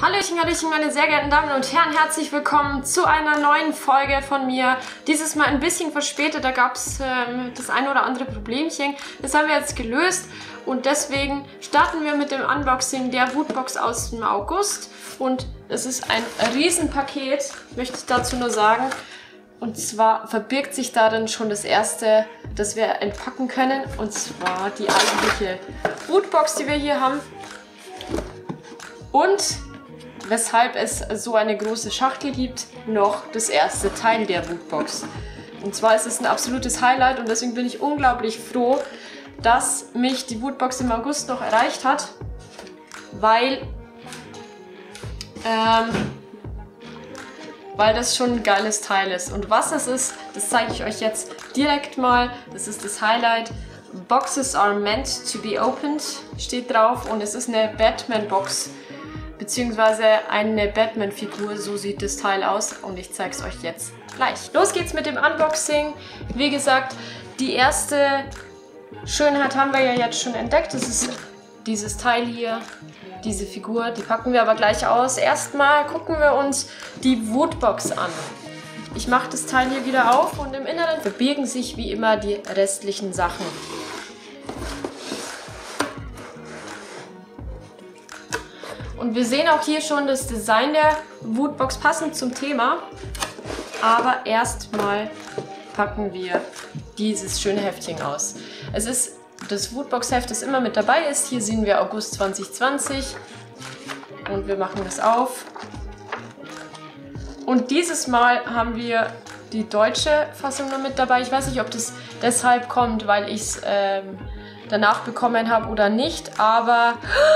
Hallöchen, Hallöchen, meine sehr geehrten Damen und Herren, herzlich willkommen zu einer neuen Folge von mir. Dieses Mal ein bisschen verspätet, da gab es ähm, das ein oder andere Problemchen. Das haben wir jetzt gelöst und deswegen starten wir mit dem Unboxing der Woodbox aus dem August. Und es ist ein Riesenpaket, möchte ich dazu nur sagen. Und zwar verbirgt sich darin schon das erste, das wir entpacken können. Und zwar die eigentliche Woodbox, die wir hier haben. Und weshalb es so eine große Schachtel gibt, noch das erste Teil der Bootbox. Und zwar ist es ein absolutes Highlight und deswegen bin ich unglaublich froh, dass mich die Bootbox im August noch erreicht hat, weil, ähm, weil das schon ein geiles Teil ist. Und was das ist, das zeige ich euch jetzt direkt mal. Das ist das Highlight. Boxes are meant to be opened, steht drauf und es ist eine Batman-Box beziehungsweise eine Batman-Figur. So sieht das Teil aus und ich zeige es euch jetzt gleich. Los geht's mit dem Unboxing. Wie gesagt, die erste Schönheit haben wir ja jetzt schon entdeckt. Das ist dieses Teil hier, diese Figur. Die packen wir aber gleich aus. Erstmal gucken wir uns die Woodbox an. Ich mache das Teil hier wieder auf und im Inneren verbirgen sich wie immer die restlichen Sachen. Und wir sehen auch hier schon das Design der Woodbox passend zum Thema. Aber erstmal packen wir dieses schöne Heftchen aus. Es ist das Woodbox-Heft, das immer mit dabei ist. Hier sehen wir August 2020. Und wir machen das auf. Und dieses Mal haben wir die deutsche Fassung noch mit dabei. Ich weiß nicht, ob das deshalb kommt, weil ich es ähm, danach bekommen habe oder nicht. Aber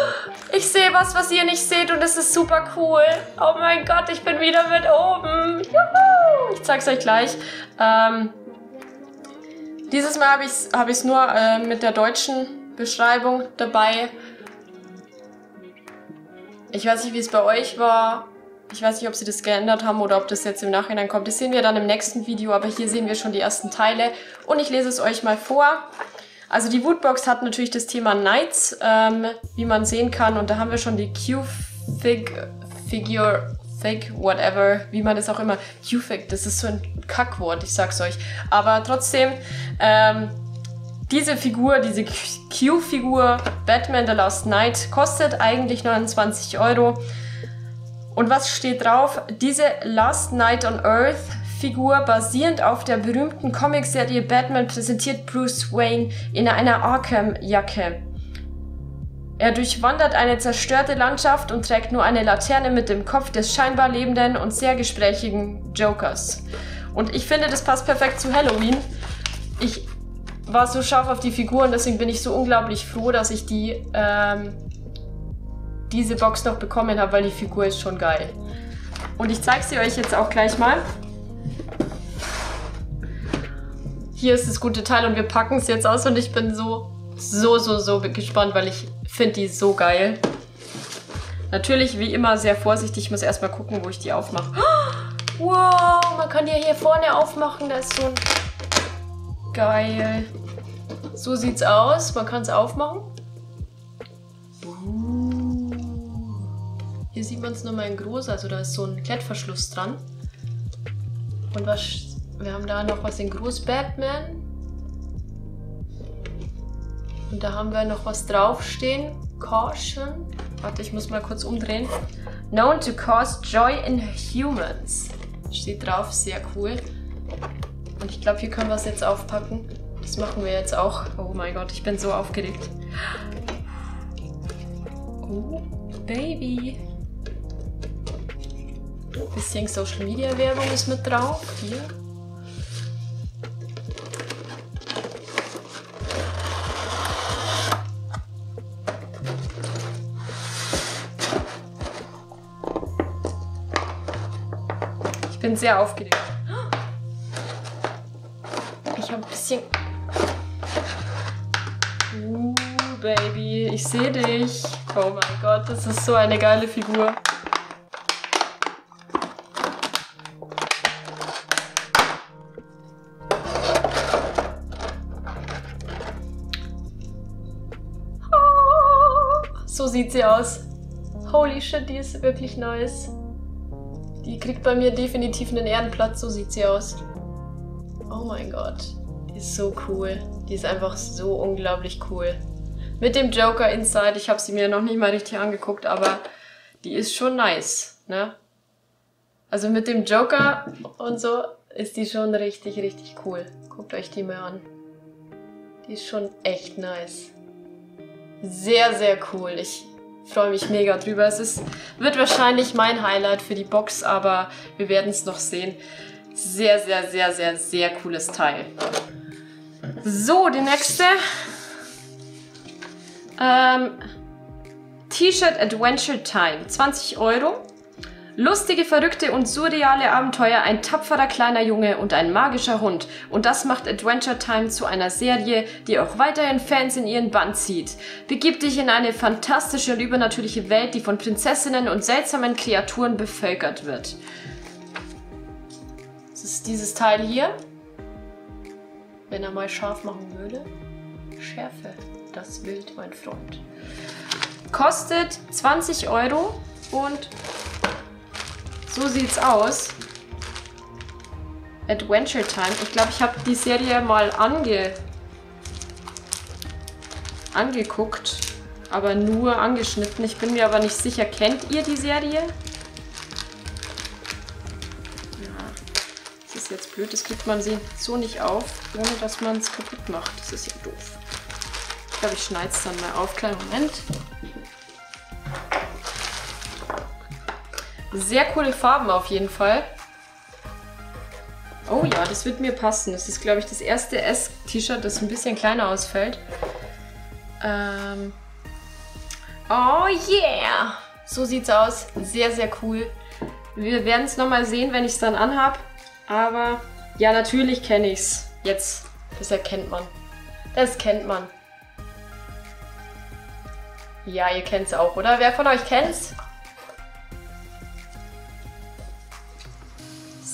ich sehe was, was ihr nicht seht und es ist super cool. Oh mein Gott, ich bin wieder mit oben. Juhu! Ich zeig's euch gleich. Ähm, dieses Mal habe ich es hab nur äh, mit der deutschen Beschreibung dabei. Ich weiß nicht, wie es bei euch war. Ich weiß nicht, ob sie das geändert haben oder ob das jetzt im Nachhinein kommt. Das sehen wir dann im nächsten Video, aber hier sehen wir schon die ersten Teile. Und ich lese es euch mal vor. Also die Woodbox hat natürlich das Thema Knights, ähm, wie man sehen kann. Und da haben wir schon die Q-Fig, Figure, Fig, whatever, wie man das auch immer, Q-Fig, das ist so ein Kackwort, ich sag's euch. Aber trotzdem, ähm, diese Figur, diese Q-Figur, Batman The Last Knight, kostet eigentlich 29 Euro. Und was steht drauf? Diese Last Night on Earth Figur basierend auf der berühmten Comicserie Batman präsentiert Bruce Wayne in einer Arkham-Jacke. Er durchwandert eine zerstörte Landschaft und trägt nur eine Laterne mit dem Kopf des scheinbar lebenden und sehr gesprächigen Jokers. Und ich finde, das passt perfekt zu Halloween. Ich war so scharf auf die Figur und deswegen bin ich so unglaublich froh, dass ich die ähm, diese Box noch bekommen habe, weil die Figur ist schon geil. Und ich zeige sie euch jetzt auch gleich mal. Hier ist das gute Teil und wir packen es jetzt aus und ich bin so, so, so, so gespannt, weil ich finde die so geil. Natürlich, wie immer, sehr vorsichtig. Ich muss erstmal gucken, wo ich die aufmache. Wow, man kann die hier vorne aufmachen. Da ist so ein... Geil. So sieht's aus. Man kann es aufmachen. Hier sieht man es nochmal in groß. Also da ist so ein Klettverschluss dran. Und was wir haben da noch was in Groß Batman. Und da haben wir noch was draufstehen. Caution. Warte, ich muss mal kurz umdrehen. Known to cause joy in humans. Steht drauf, sehr cool. Und ich glaube, hier können wir es jetzt aufpacken. Das machen wir jetzt auch. Oh mein Gott, ich bin so aufgeregt. Oh, Baby. Bisschen Social Media Werbung ist mit drauf. Hier. Bin sehr aufgeregt. Ich habe ein bisschen... Uh, Baby, ich sehe dich. Oh mein Gott, das ist so eine geile Figur. So sieht sie aus. Holy shit, die ist wirklich nice. Die kriegt bei mir definitiv einen Ehrenplatz, so sieht sie aus. Oh mein Gott. Die ist so cool. Die ist einfach so unglaublich cool. Mit dem Joker Inside, ich habe sie mir noch nicht mal richtig angeguckt, aber die ist schon nice, ne? Also mit dem Joker und so ist die schon richtig, richtig cool. Guckt euch die mal an. Die ist schon echt nice. Sehr, sehr cool. Ich freue mich mega drüber. Es ist, wird wahrscheinlich mein Highlight für die Box, aber wir werden es noch sehen. Sehr, sehr, sehr, sehr, sehr cooles Teil. So, die nächste. Ähm, T-Shirt Adventure Time. 20 Euro. Lustige, verrückte und surreale Abenteuer, ein tapferer kleiner Junge und ein magischer Hund. Und das macht Adventure Time zu einer Serie, die auch weiterhin Fans in ihren Band zieht. Begib dich in eine fantastische und übernatürliche Welt, die von Prinzessinnen und seltsamen Kreaturen bevölkert wird. Das ist dieses Teil hier. Wenn er mal scharf machen würde. Schärfe das Bild, mein Freund. Kostet 20 Euro und so sieht's aus. Adventure Time. Ich glaube, ich habe die Serie mal ange angeguckt, aber nur angeschnitten. Ich bin mir aber nicht sicher. Kennt ihr die Serie? Ja, das ist jetzt blöd. Das kriegt man sie so nicht auf, ohne dass man es kaputt macht. Das ist ja doof. Ich glaube, ich schneide es dann mal auf. Kleinen Moment. Sehr coole Farben auf jeden Fall. Oh ja, das wird mir passen. Das ist, glaube ich, das erste S-T-Shirt, das ein bisschen kleiner ausfällt. Ähm oh yeah! So sieht's aus. Sehr, sehr cool. Wir werden es nochmal sehen, wenn ich es dann anhab. Aber ja, natürlich kenne ich es. Jetzt. Das erkennt man. Das kennt man. Ja, ihr kennt es auch, oder? Wer von euch kennt's?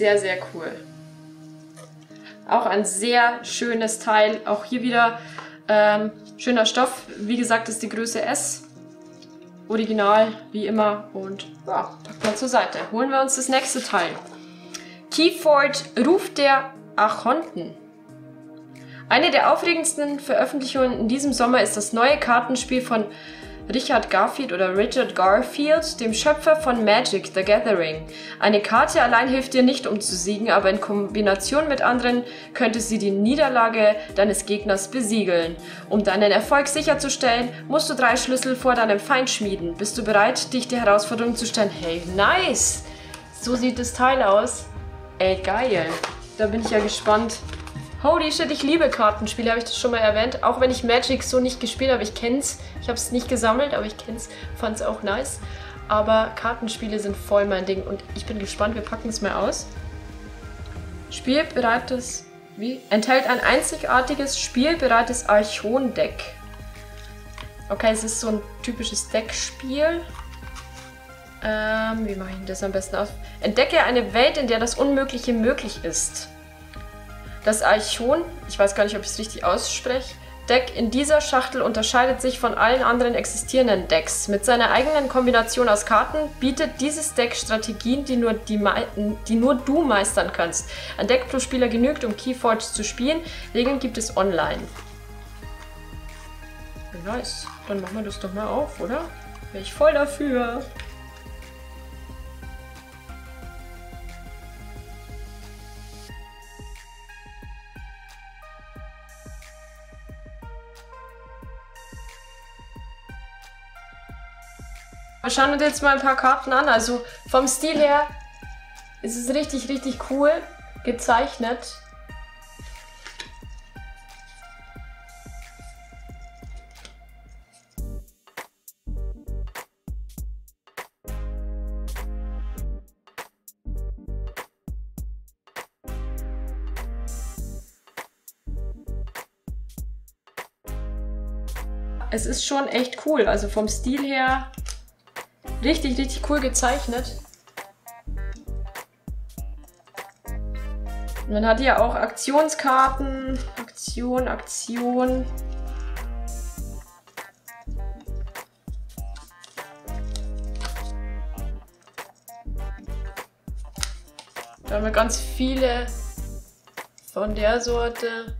Sehr, sehr cool. Auch ein sehr schönes Teil. Auch hier wieder ähm, schöner Stoff. Wie gesagt, ist die Größe S. Original, wie immer. Und ja, packt man zur Seite. Holen wir uns das nächste Teil. Keyford Ruf der Achonten. Eine der aufregendsten Veröffentlichungen in diesem Sommer ist das neue Kartenspiel von Richard Garfield oder Richard Garfield, dem Schöpfer von Magic the Gathering. Eine Karte allein hilft dir nicht, um zu siegen, aber in Kombination mit anderen könnte sie die Niederlage deines Gegners besiegeln. Um deinen Erfolg sicherzustellen, musst du drei Schlüssel vor deinem Feind schmieden. Bist du bereit, dich der Herausforderung zu stellen? Hey, nice! So sieht das Teil aus. Ey, geil. Da bin ich ja gespannt. Holy shit, ich liebe Kartenspiele, habe ich das schon mal erwähnt. Auch wenn ich Magic so nicht gespielt habe, ich kenn's. Ich habe es nicht gesammelt, aber ich kenn's, fand's auch nice. Aber Kartenspiele sind voll mein Ding und ich bin gespannt, wir packen es mal aus. Spielbereites, wie? Enthält ein einzigartiges spielbereites Archon-Deck. Okay, es ist so ein typisches Deckspiel. Ähm, wie mache ich das am besten aus? Entdecke eine Welt, in der das Unmögliche möglich ist. Das Archon, ich weiß gar nicht, ob ich es richtig ausspreche, Deck in dieser Schachtel unterscheidet sich von allen anderen existierenden Decks. Mit seiner eigenen Kombination aus Karten bietet dieses Deck Strategien, die nur, die, die nur du meistern kannst. Ein Deck pro Spieler genügt, um Keyforge zu spielen. Regeln gibt es online. Nice. Dann machen wir das doch mal auf, oder? Wäre ich voll dafür. Wir schauen uns jetzt mal ein paar Karten an. Also vom Stil her ist es richtig, richtig cool gezeichnet. Es ist schon echt cool. Also vom Stil her Richtig, richtig cool gezeichnet. Man hat hier auch Aktionskarten. Aktion, Aktion. Da haben wir ganz viele von der Sorte.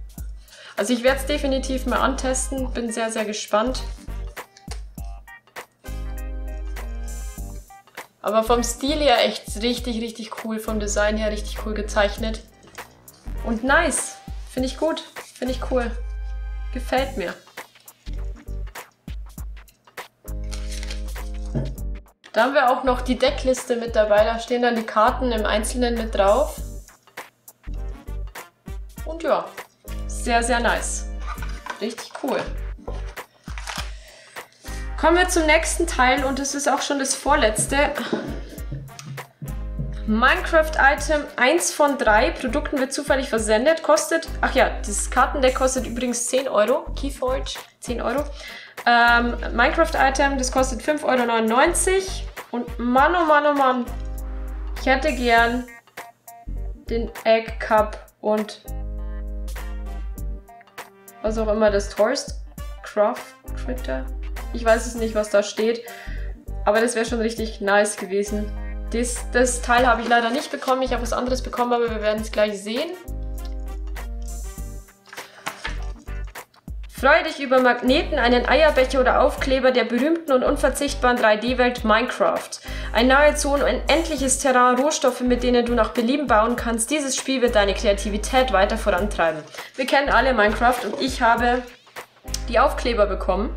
Also ich werde es definitiv mal antesten. Bin sehr, sehr gespannt. Aber vom Stil her echt richtig, richtig cool. Vom Design her richtig cool gezeichnet. Und nice. Finde ich gut. Finde ich cool. Gefällt mir. Da haben wir auch noch die Deckliste mit dabei. Da stehen dann die Karten im Einzelnen mit drauf. Und ja, sehr, sehr nice. Richtig cool. Kommen wir zum nächsten Teil und das ist auch schon das vorletzte. Minecraft-Item 1 von 3 Produkten wird zufällig versendet. Kostet, ach ja, das Kartendeck kostet übrigens 10 Euro. Keyforge, 10 Euro. Ähm, Minecraft-Item, das kostet 5,99 Euro. Und Mann, oh Mann, oh Mann. Ich hätte gern den Egg Cup und was auch immer das Torst Craft Critter. Ich weiß es nicht, was da steht. Aber das wäre schon richtig nice gewesen. Das, das Teil habe ich leider nicht bekommen. Ich habe was anderes bekommen, aber wir werden es gleich sehen. Freue dich über Magneten, einen Eierbecher oder Aufkleber der berühmten und unverzichtbaren 3D-Welt Minecraft. Ein nahezu unendliches Terrain, Rohstoffe, mit denen du nach Belieben bauen kannst. Dieses Spiel wird deine Kreativität weiter vorantreiben. Wir kennen alle Minecraft und ich habe die Aufkleber bekommen.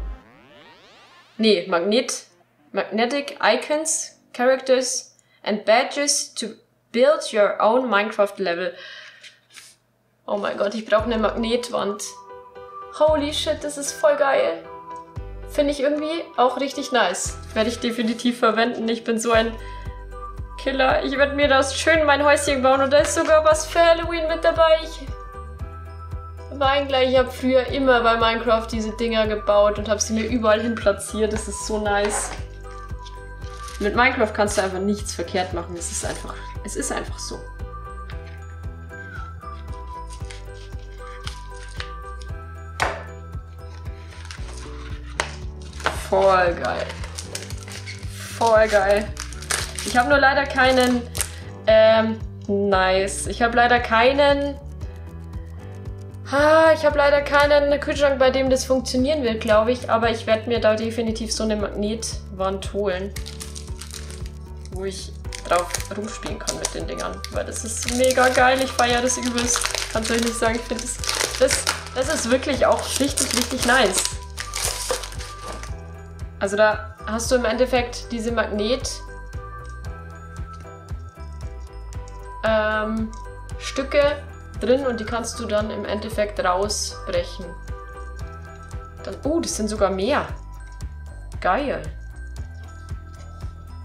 Nee, Magnet, Magnetic Icons, Characters and Badges to build your own Minecraft Level. Oh mein Gott, ich brauche eine Magnetwand. Holy shit, das ist voll geil. Finde ich irgendwie auch richtig nice. Werde ich definitiv verwenden. Ich bin so ein Killer. Ich werde mir das schön in mein Häuschen bauen und da ist sogar was für Halloween mit dabei. Ich war gleich, ich habe früher immer bei Minecraft diese Dinger gebaut und habe sie mir überall hin platziert. Das ist so nice. Mit Minecraft kannst du einfach nichts verkehrt machen. Es ist einfach, es ist einfach so. Voll geil. Voll geil. Ich habe nur leider keinen... Ähm, nice. Ich habe leider keinen... Ah, ich habe leider keinen Kühlschrank, bei dem das funktionieren will, glaube ich. Aber ich werde mir da definitiv so eine Magnetwand holen. Wo ich drauf rumspielen kann mit den Dingern. Weil das ist mega geil. Ich feiere das übelst. Kannst du nicht sagen. Ich finde das, das, das ist wirklich auch richtig, richtig nice. Also da hast du im Endeffekt diese Magnet ähm, Stücke drin und die kannst du dann im Endeffekt rausbrechen. Dann, oh, das sind sogar mehr. Geil.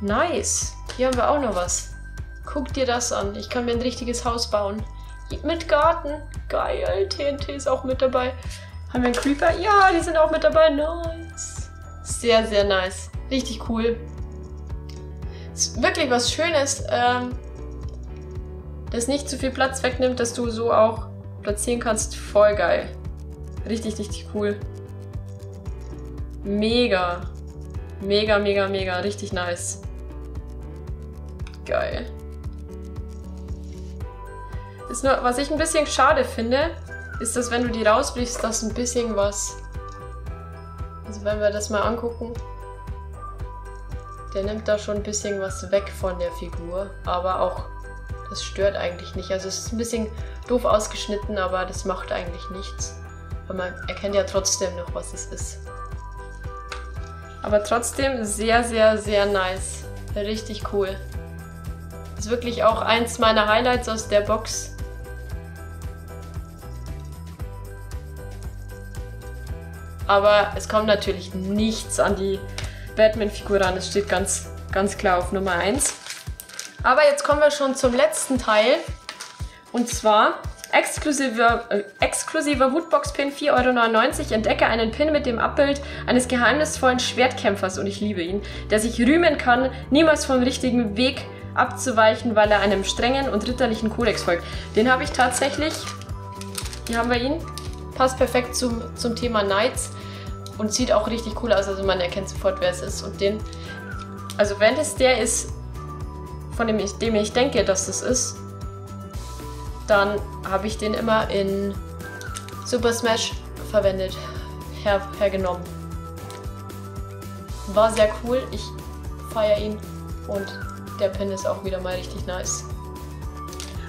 Nice. Hier haben wir auch noch was. Guck dir das an. Ich kann mir ein richtiges Haus bauen. Mit Garten. Geil. TNT ist auch mit dabei. Haben wir einen Creeper? Ja, die sind auch mit dabei. Nice. Sehr, sehr nice. Richtig cool. Ist wirklich was Schönes, ähm, das nicht zu viel Platz wegnimmt, dass du so auch platzieren kannst. Voll geil. Richtig, richtig cool. Mega. Mega, mega, mega. Richtig nice. Geil. Ist nur, was ich ein bisschen schade finde, ist, dass wenn du die rausbrichst, dass ein bisschen was also wenn wir das mal angucken, der nimmt da schon ein bisschen was weg von der Figur, aber auch das stört eigentlich nicht. Also es ist ein bisschen doof ausgeschnitten, aber das macht eigentlich nichts. Weil man erkennt ja trotzdem noch, was es ist. Aber trotzdem sehr, sehr, sehr nice. Richtig cool. Das ist wirklich auch eins meiner Highlights aus der Box. Aber es kommt natürlich nichts an die Batman-Figur ran. Es steht ganz, ganz klar auf Nummer 1. Aber jetzt kommen wir schon zum letzten Teil. Und zwar exklusiver, äh, exklusiver Woodbox-Pin 4,99 Euro. Entdecke einen Pin mit dem Abbild eines geheimnisvollen Schwertkämpfers und ich liebe ihn, der sich rühmen kann, niemals vom richtigen Weg abzuweichen, weil er einem strengen und ritterlichen Kodex folgt. Den habe ich tatsächlich. Hier haben wir ihn. Passt perfekt zum, zum Thema Knights. Und sieht auch richtig cool aus, also man erkennt sofort, wer es ist. Und den, also wenn es der ist, von dem ich, dem ich denke, dass es ist, dann habe ich den immer in Super Smash verwendet, her, hergenommen. War sehr cool, ich feiere ihn und der Pin ist auch wieder mal richtig nice.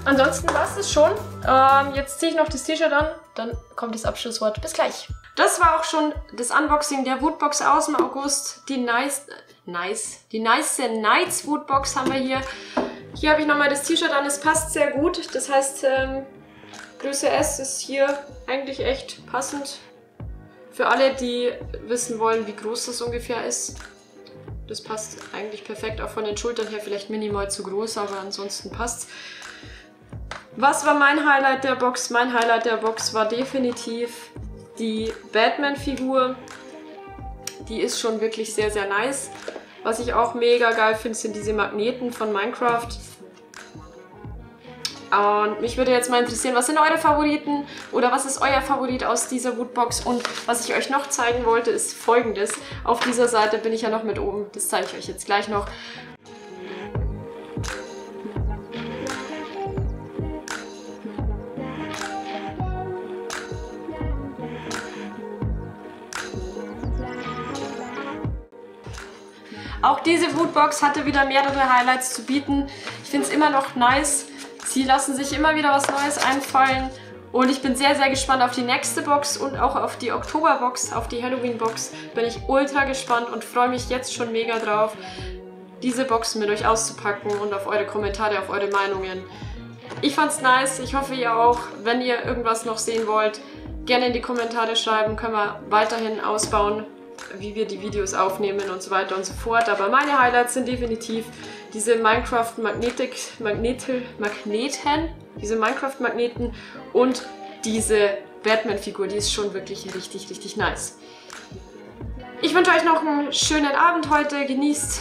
Ansonsten war es das schon. Ähm, jetzt ziehe ich noch das T-Shirt an, dann kommt das Abschlusswort. Bis gleich. Das war auch schon das Unboxing der Woodbox aus dem August. Die nice, nice, die nice Nights Woodbox haben wir hier. Hier habe ich nochmal das T-Shirt an, es passt sehr gut. Das heißt, ähm, Größe S ist hier eigentlich echt passend. Für alle, die wissen wollen, wie groß das ungefähr ist. Das passt eigentlich perfekt, auch von den Schultern her vielleicht minimal zu groß, aber ansonsten passt's. Was war mein Highlight der Box? Mein Highlight der Box war definitiv die Batman-Figur. Die ist schon wirklich sehr, sehr nice. Was ich auch mega geil finde, sind diese Magneten von Minecraft. Und mich würde jetzt mal interessieren, was sind eure Favoriten oder was ist euer Favorit aus dieser Woodbox? Und was ich euch noch zeigen wollte, ist folgendes. Auf dieser Seite bin ich ja noch mit oben, das zeige ich euch jetzt gleich noch. Auch diese Woodbox hatte wieder mehrere Highlights zu bieten. Ich finde es immer noch nice. Sie lassen sich immer wieder was Neues einfallen. Und ich bin sehr, sehr gespannt auf die nächste Box und auch auf die Oktoberbox, auf die Halloween-Box. Bin ich ultra gespannt und freue mich jetzt schon mega drauf, diese Boxen mit euch auszupacken und auf eure Kommentare, auf eure Meinungen. Ich fand's nice, ich hoffe ihr auch. Wenn ihr irgendwas noch sehen wollt, gerne in die Kommentare schreiben, können wir weiterhin ausbauen wie wir die Videos aufnehmen und so weiter und so fort. Aber meine Highlights sind definitiv diese Minecraft Magnetik, Magnete, Magneten, diese Minecraft Magneten und diese Batman-Figur, die ist schon wirklich richtig, richtig nice. Ich wünsche euch noch einen schönen Abend heute, genießt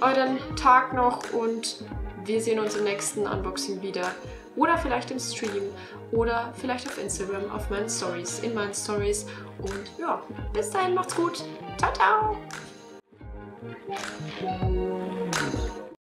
euren Tag noch und wir sehen uns im nächsten Unboxing wieder oder vielleicht im Stream oder vielleicht auf Instagram, auf meinen Stories, in meinen Stories. Und ja, bis dahin macht's gut. Ciao, ciao!